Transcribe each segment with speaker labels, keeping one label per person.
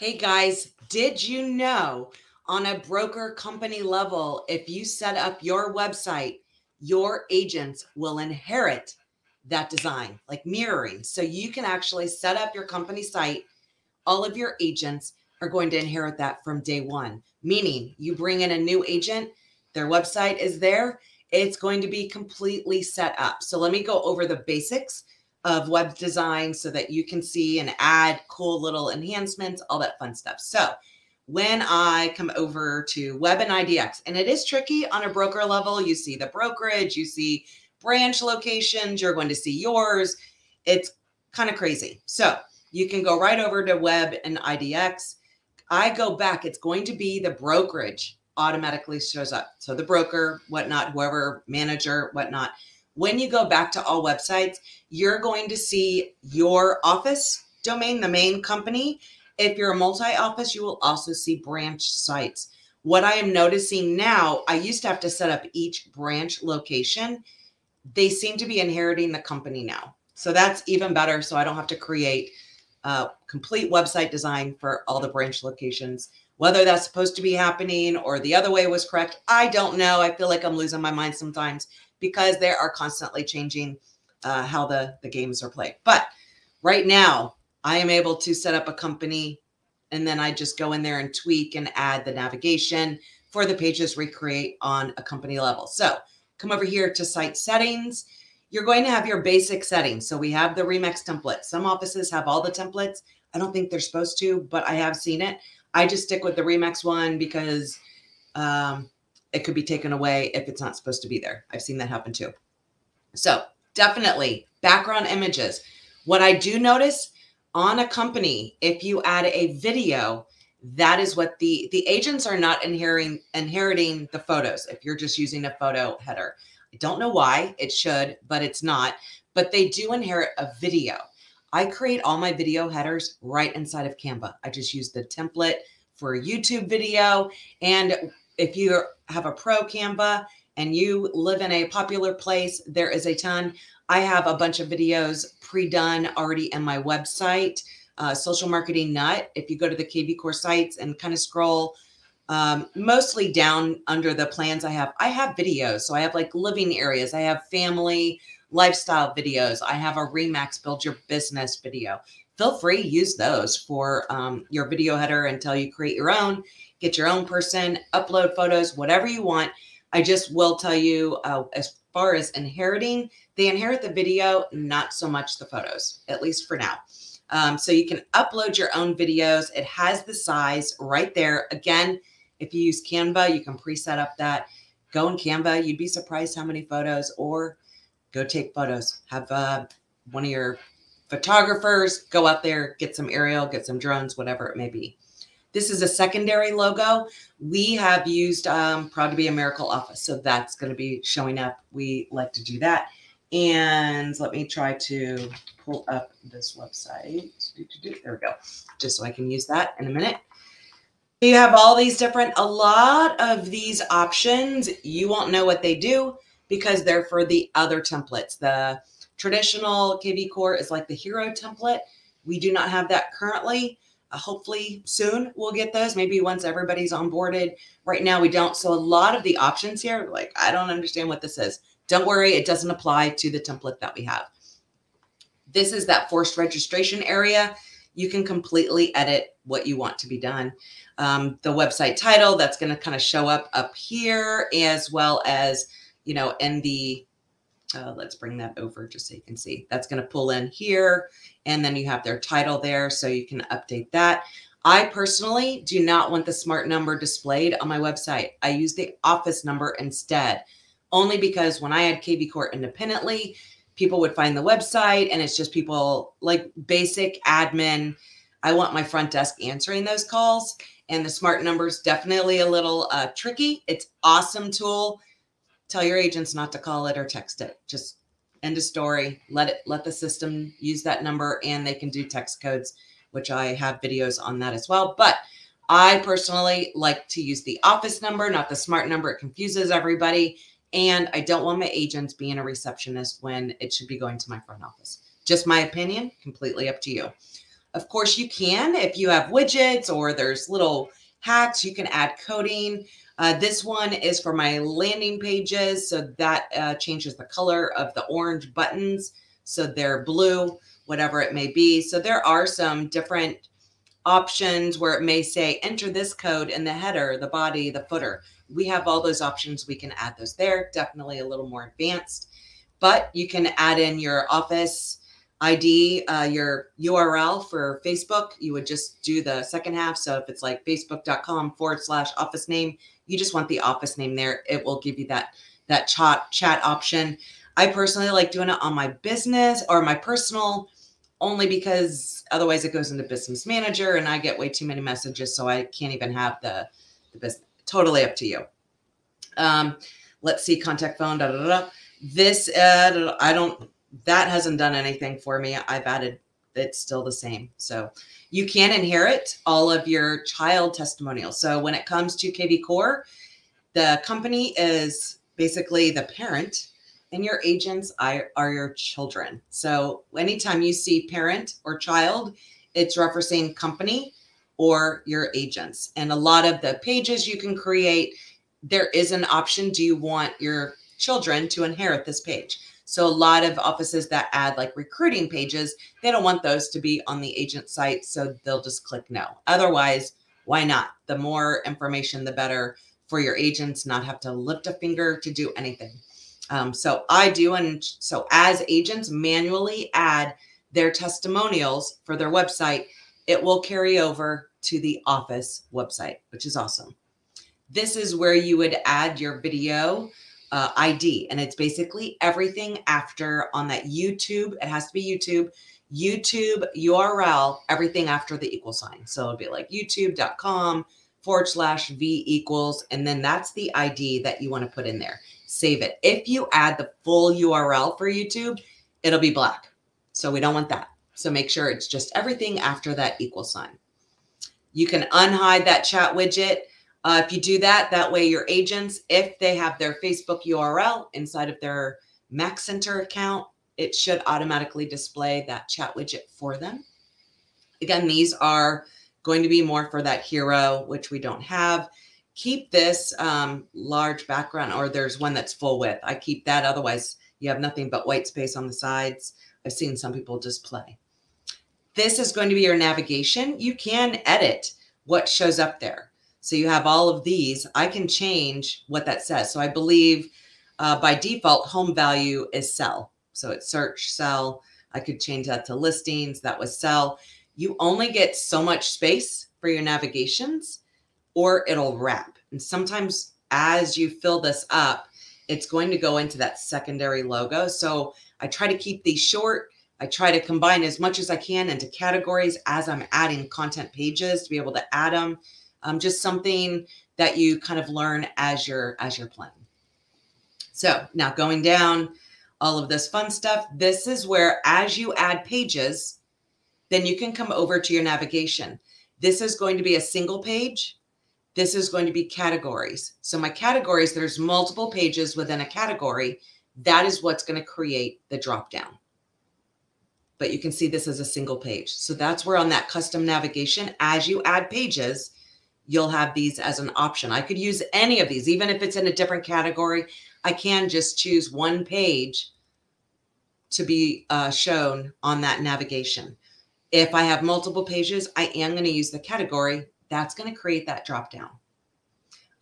Speaker 1: Hey guys, did you know on a broker company level, if you set up your website, your agents will inherit that design, like mirroring. So you can actually set up your company site. All of your agents are going to inherit that from day one, meaning you bring in a new agent, their website is there, it's going to be completely set up. So let me go over the basics of web design so that you can see and add cool little enhancements, all that fun stuff. So when I come over to web and IDX, and it is tricky on a broker level, you see the brokerage, you see branch locations, you're going to see yours. It's kind of crazy. So you can go right over to web and IDX. I go back, it's going to be the brokerage automatically shows up. So the broker, whatnot, whoever, manager, whatnot when you go back to all websites, you're going to see your office domain, the main company. If you're a multi office, you will also see branch sites. What I am noticing now, I used to have to set up each branch location. They seem to be inheriting the company now. So that's even better. So I don't have to create a complete website design for all the branch locations. Whether that's supposed to be happening or the other way was correct, I don't know. I feel like I'm losing my mind sometimes because they are constantly changing uh, how the, the games are played. But right now, I am able to set up a company and then I just go in there and tweak and add the navigation for the pages recreate on a company level. So come over here to site settings. You're going to have your basic settings. So we have the Remix template. Some offices have all the templates. I don't think they're supposed to, but I have seen it. I just stick with the Remix one because um, it could be taken away if it's not supposed to be there. I've seen that happen too. So definitely background images. What I do notice on a company, if you add a video, that is what the the agents are not inheriting inheriting the photos if you're just using a photo header. I don't know why it should, but it's not. But they do inherit a video. I create all my video headers right inside of Canva. I just use the template for a YouTube video. And if you have a pro Canva and you live in a popular place, there is a ton. I have a bunch of videos pre-done already in my website, uh, Social Marketing Nut. If you go to the kvCORE sites and kind of scroll um, mostly down under the plans I have, I have videos. So I have like living areas, I have family lifestyle videos, I have a RE/MAX Build Your Business video. Feel free use those for um, your video header until you create your own get your own person, upload photos, whatever you want. I just will tell you uh, as far as inheriting, they inherit the video, not so much the photos, at least for now. Um, so you can upload your own videos. It has the size right there. Again, if you use Canva, you can preset up that. Go in Canva. You'd be surprised how many photos, or go take photos. Have uh, one of your photographers go out there, get some aerial, get some drones, whatever it may be. This is a secondary logo. We have used um, Proud to be a Miracle Office. So that's going to be showing up. We like to do that. And let me try to pull up this website. There we go. Just so I can use that in a minute. You have all these different, a lot of these options. You won't know what they do because they're for the other templates. The traditional kvCORE is like the hero template. We do not have that currently. Uh, hopefully soon we'll get those. Maybe once everybody's onboarded. Right now we don't. So a lot of the options here, like I don't understand what this is. Don't worry, it doesn't apply to the template that we have. This is that forced registration area. You can completely edit what you want to be done. Um, the website title that's going to kind of show up up here as well as, you know, in the uh, let's bring that over just so you can see. That's going to pull in here. And then you have their title there so you can update that. I personally do not want the smart number displayed on my website. I use the office number instead, only because when I had kvCORE independently, people would find the website and it's just people like basic admin. I want my front desk answering those calls. And the smart number is definitely a little uh, tricky. It's awesome tool tell your agents not to call it or text it. Just end of story. Let it let the system use that number and they can do text codes, which I have videos on that as well. But I personally like to use the office number, not the smart number. It confuses everybody. And I don't want my agents being a receptionist when it should be going to my front office. Just my opinion, completely up to you. Of course, you can if you have widgets or there's little hacks, you can add coding. Uh, this one is for my landing pages. So that uh, changes the color of the orange buttons. So they're blue, whatever it may be. So there are some different options where it may say enter this code in the header, the body, the footer. We have all those options. We can add those there. Definitely a little more advanced, but you can add in your office ID, uh, your URL for Facebook. You would just do the second half. So if it's like facebook.com forward slash office name, you just want the office name there. It will give you that that chat chat option. I personally like doing it on my business or my personal only because otherwise it goes into business manager and I get way too many messages. So I can't even have the, the business. Totally up to you. Um, let's see, contact phone. Da, da, da. This, uh, I don't, that hasn't done anything for me. I've added, it's still the same. So you can inherit all of your child testimonials. So when it comes to kvCORE, the company is basically the parent and your agents are, your children. So anytime you see parent or child, it's referencing company or your agents. And a lot of the pages you can create, there is an option. Do you want your children to inherit this page? So a lot of offices that add like recruiting pages, they don't want those to be on the agent site. So they'll just click no. Otherwise, why not? The more information, the better for your agents not have to lift a finger to do anything. Um, so I do, and so as agents manually add their testimonials for their website, it will carry over to the office website, which is awesome. This is where you would add your video uh, ID, and it's basically everything after on that YouTube. It has to be YouTube, YouTube URL, everything after the equal sign. So it'd be like youtube.com forward slash V equals, and then that's the ID that you want to put in there save it. If you add the full URL for YouTube, it'll be black. So we don't want that. So make sure it's just everything after that equal sign. You can unhide that chat widget. Uh, if you do that, that way your agents, if they have their Facebook URL inside of their MaxCenter account, it should automatically display that chat widget for them. Again, these are going to be more for that hero, which we don't have keep this um, large background or there's one that's full width. I keep that. Otherwise, you have nothing but white space on the sides. I've seen some people just play. This is going to be your navigation. You can edit what shows up there. So you have all of these. I can change what that says. So I believe uh, by default, home value is sell. So it's search, sell. I could change that to listings. That was sell. You only get so much space for your navigations or it'll wrap. And sometimes as you fill this up, it's going to go into that secondary logo. So I try to keep these short. I try to combine as much as I can into categories as I'm adding content pages to be able to add them. Um, just something that you kind of learn as you're as you're playing. So now going down all of this fun stuff, this is where as you add pages, then you can come over to your navigation. This is going to be a single page this is going to be categories. So my categories, there's multiple pages within a category. That is what's going to create the drop down. But you can see this as a single page. So that's where on that custom navigation, as you add pages, you'll have these as an option. I could use any of these, even if it's in a different category. I can just choose one page to be uh, shown on that navigation. If I have multiple pages, I am going to use the category that's going to create that drop down.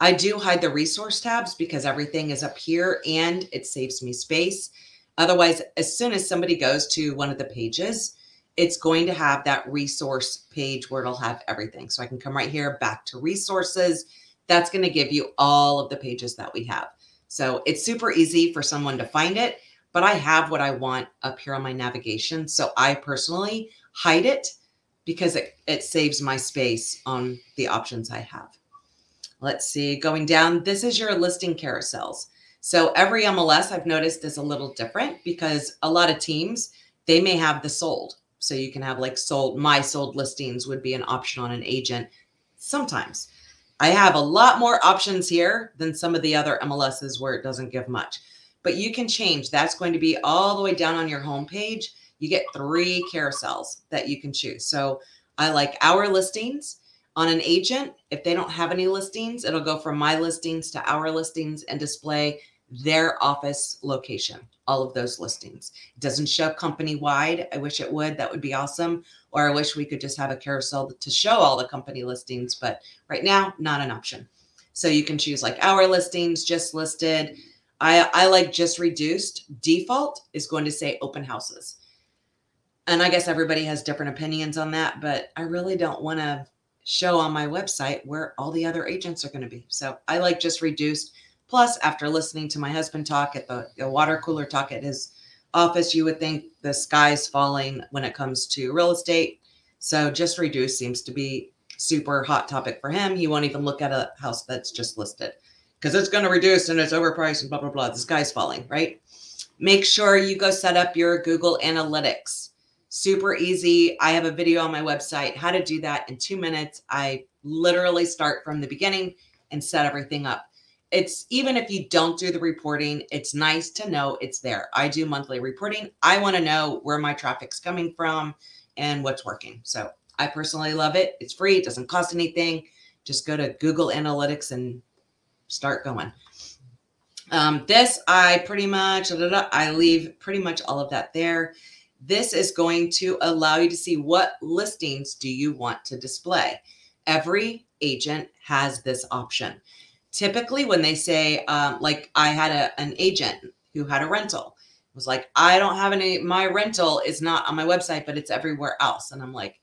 Speaker 1: I do hide the resource tabs because everything is up here and it saves me space. Otherwise, as soon as somebody goes to one of the pages, it's going to have that resource page where it'll have everything. So I can come right here back to resources. That's going to give you all of the pages that we have. So it's super easy for someone to find it, but I have what I want up here on my navigation. So I personally hide it because it, it saves my space on the options I have. Let's see, going down, this is your listing carousels. So every MLS I've noticed is a little different because a lot of teams, they may have the sold. So you can have like sold, my sold listings would be an option on an agent sometimes. I have a lot more options here than some of the other MLSs where it doesn't give much. But you can change. That's going to be all the way down on your home page you get three carousels that you can choose. So I like our listings on an agent. If they don't have any listings, it'll go from my listings to our listings and display their office location, all of those listings. It doesn't show company wide. I wish it would. That would be awesome. Or I wish we could just have a carousel to show all the company listings, but right now, not an option. So you can choose like our listings, just listed. I, I like just reduced. Default is going to say open houses. And I guess everybody has different opinions on that, but I really don't want to show on my website where all the other agents are going to be. So I like just reduced Plus, after listening to my husband talk at the, the water cooler talk at his office, you would think the sky's falling when it comes to real estate. So just reduce seems to be super hot topic for him. He won't even look at a house that's just listed because it's going to reduce and it's overpriced and blah, blah, blah. The sky's falling, right? Make sure you go set up your Google Analytics. Super easy. I have a video on my website how to do that in two minutes. I literally start from the beginning and set everything up it's even if you don't do the reporting, it's nice to know it's there. I do monthly reporting. I want to know where my traffic's coming from and what's working. So I personally love it. It's free, it doesn't cost anything. Just go to Google Analytics and start going. Um, this I pretty much I leave pretty much all of that there. This is going to allow you to see what listings do you want to display. Every agent has this option typically when they say um, like i had a, an agent who had a rental it was like i don't have any my rental is not on my website but it's everywhere else. And i'm like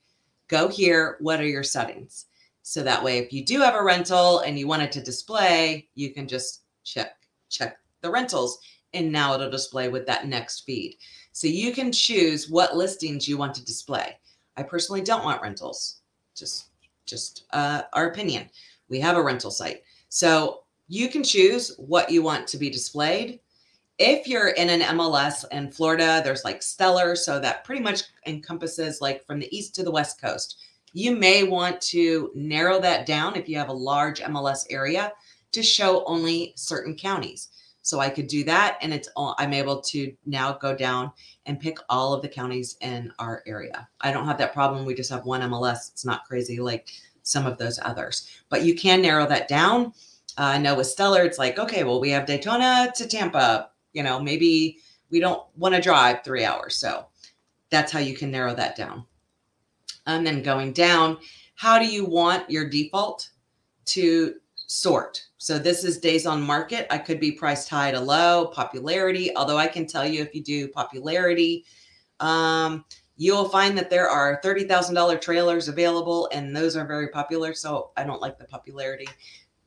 Speaker 1: go here. What are your settings? So that way if you do have a rental and you want it to display you can just check check the rentals and now it'll display with that next feed. So you can choose what listings you want to display. I personally don't want rentals. Just just uh, our opinion. We have a rental site so you can choose what you want to be displayed. If you're in an MLS in Florida, there's like Stellar. So that pretty much encompasses like from the east to the west coast. You may want to narrow that down if you have a large MLS area to show only certain counties. So I could do that and it's all, I'm able to now go down and pick all of the counties in our area. I don't have that problem. We just have one MLS. It's not crazy like some of those others. But you can narrow that down. Uh, I know with Stellar, it's like, okay, well, we have Daytona to Tampa. You know, maybe we don't want to drive three hours. So that's how you can narrow that down. And then going down, how do you want your default to sort? So this is days on market. I could be priced high to low, popularity. Although I can tell you if you do popularity, um, you'll find that there are $30,000 trailers available and those are very popular. So I don't like the popularity.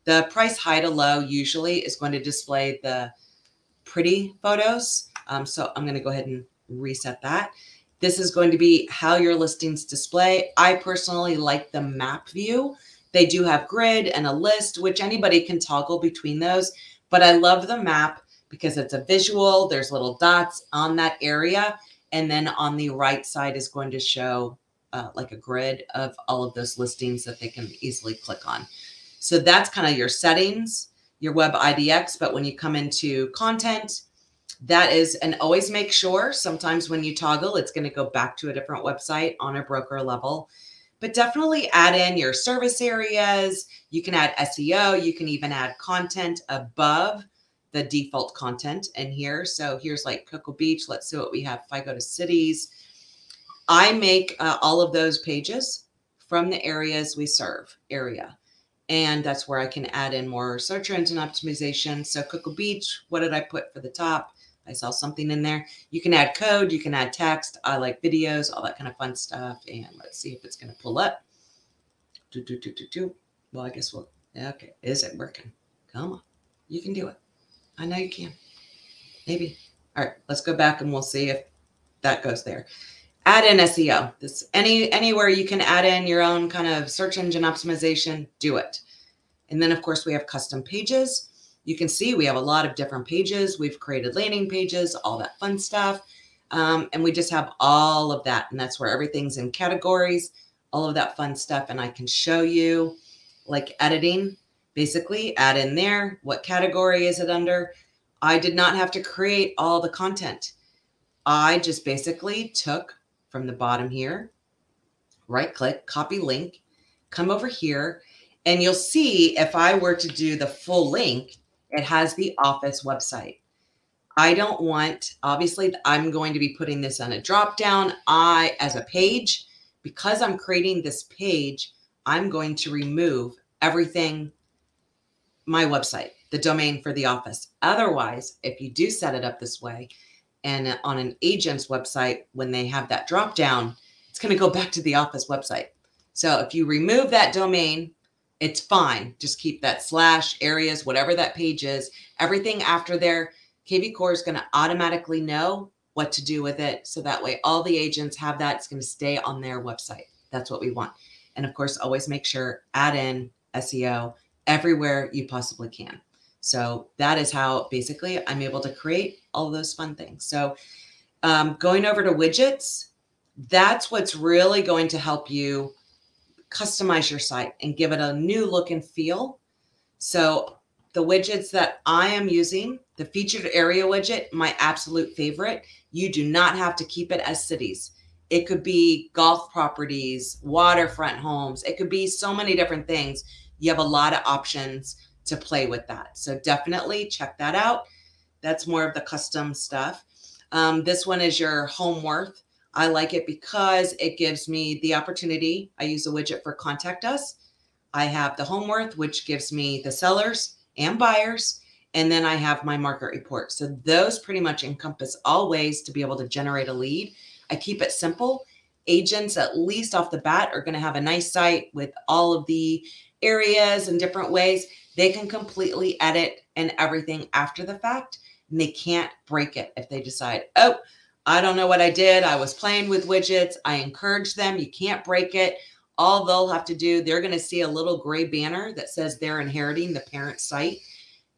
Speaker 1: The price high to low usually is going to display the pretty photos. Um, so I'm going to go ahead and reset that. This is going to be how your listings display. I personally like the map view. They do have grid and a list, which anybody can toggle between those. But I love the map because it's a visual. There's little dots on that area and then on the right side is going to show uh, like a grid of all of those listings that they can easily click on. So that's kind of your settings, your web IDX. But when you come into content, that is, and always make sure sometimes when you toggle, it's going to go back to a different website on a broker level. But definitely add in your service areas. You can add SEO. You can even add content above the default content in here. So here's like Cocoa Beach. Let's see what we have. If I go to cities, I make uh, all of those pages from the areas we serve area. And that's where I can add in more search engine optimization. So Cocoa Beach, what did I put for the top? I saw something in there. You can add code, you can add text. I like videos, all that kind of fun stuff. And let's see if it's going to pull up. Do, do, do, do, do. Well, I guess we'll, okay. Is it working? Come on. You can do it. I know you can. Maybe. All right, let's go back and we'll see if that goes there. Add in SEO. This any anywhere you can add in your own kind of search engine optimization, do it. And then of course we have custom pages. You can see we have a lot of different pages. We've created landing pages, all that fun stuff. Um, and we just have all of that. And that's where everything's in categories, all of that fun stuff. And I can show you like editing basically add in there what category is it under. I did not have to create all the content. I just basically took from the bottom here, right click, copy link, come over here, and you'll see if I were to do the full link, it has the office website. I don't want, obviously, I'm going to be putting this on a drop down. I, as a page, because I'm creating this page, I'm going to remove everything, my website, the domain for the office. Otherwise, if you do set it up this way, and on an agent's website, when they have that drop down, it's going to go back to the office website. So if you remove that domain, it's fine. Just keep that slash areas, whatever that page is. Everything after there, kvCORE is going to automatically know what to do with it. So that way, all the agents have that. It's going to stay on their website. That's what we want. And of course, always make sure add in SEO everywhere you possibly can. So that is how basically I'm able to create all those fun things. So um, going over to widgets, that's what's really going to help you customize your site and give it a new look and feel. So the widgets that I am using, the featured area widget, my absolute favorite, you do not have to keep it as cities. It could be golf properties, waterfront homes. It could be so many different things. You have a lot of options to play with that. So definitely check that out. That's more of the custom stuff. Um, this one is your home worth. I like it because it gives me the opportunity. I use a widget for contact us. I have the home worth, which gives me the sellers and buyers. And then I have my market report. So those pretty much encompass all ways to be able to generate a lead. I keep it simple. Agents, at least off the bat, are going to have a nice site with all of the areas and different ways. They can completely edit and everything after the fact and they can't break it if they decide, oh, I don't know what I did. I was playing with widgets. I encourage them. You can't break it. All they'll have to do, they're going to see a little gray banner that says they're inheriting the parent site.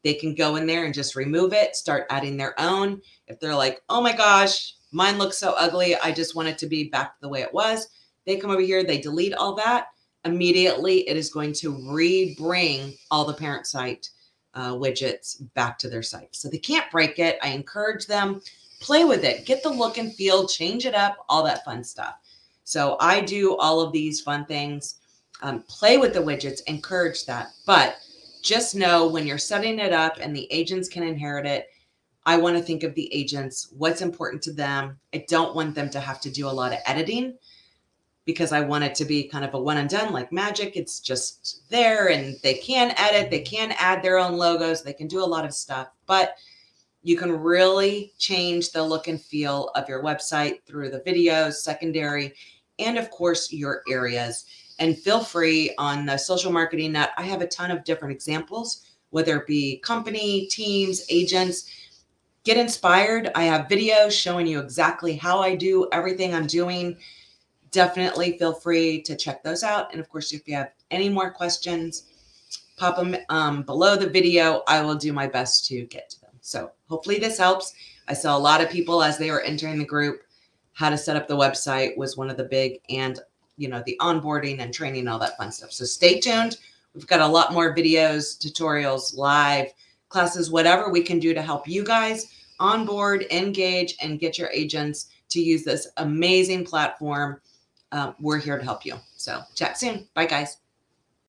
Speaker 1: They can go in there and just remove it, start adding their own. If they're like, oh my gosh, mine looks so ugly. I just want it to be back the way it was. They come over here, they delete all that. Immediately, it is going to re-bring all the parent site uh, widgets back to their site. So they can't break it. I encourage them, play with it, get the look and feel, change it up, all that fun stuff. So I do all of these fun things, um, play with the widgets, encourage that. But just know when you're setting it up and the agents can inherit it, I want to think of the agents, what's important to them. I don't want them to have to do a lot of editing because I want it to be kind of a one and done like magic. It's just there and they can edit, they can add their own logos, they can do a lot of stuff, but you can really change the look and feel of your website through the videos, secondary, and of course your areas. And feel free on the social marketing nut. I have a ton of different examples, whether it be company, teams, agents. Get inspired. I have videos showing you exactly how I do everything I'm doing definitely feel free to check those out. And of course, if you have any more questions, pop them um, below the video. I will do my best to get to them. So hopefully this helps. I saw a lot of people as they were entering the group, how to set up the website was one of the big, and you know, the onboarding and training, all that fun stuff. So stay tuned. We've got a lot more videos, tutorials, live classes, whatever we can do to help you guys onboard, engage, and get your agents to use this amazing platform um, we're here to help you. So chat soon. Bye, guys.